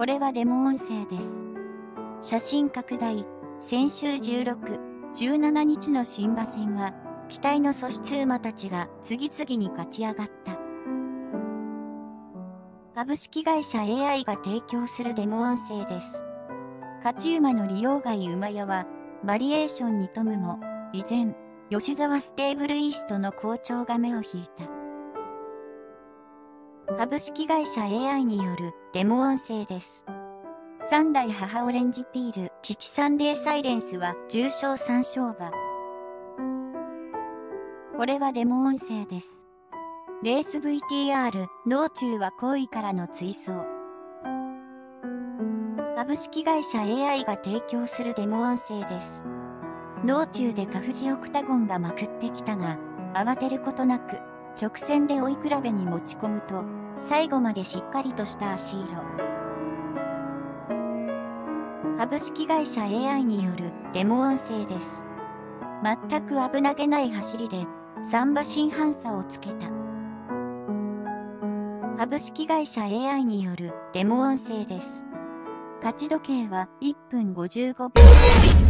これはデモ音声です。写真拡大、先週16、17日の新馬戦は、機体の素質馬たちが次々に勝ち上がった。株式会社 AI が提供するデモ音声です。勝ち馬の利用外馬屋は、バリエーションに富むも、依然、吉沢ステーブルイーストの好調が目を引いた。株式会社 AI によるデモ音声です。3代母オレンジピール、父サンデーサイレンスは重賞3勝馬。これはデモ音声です。レース VTR、道中は行為からの追走。株式会社 AI が提供するデモ音声です。道中でカフジオクタゴンがまくってきたが、慌てることなく、直線で追い比べに持ち込むと、最後までしっかりとした足色。株式会社 AI によるデモ音声です。全く危なげない走りで、3馬身半差をつけた。株式会社 AI によるデモ音声です。勝ち時計は1分55秒。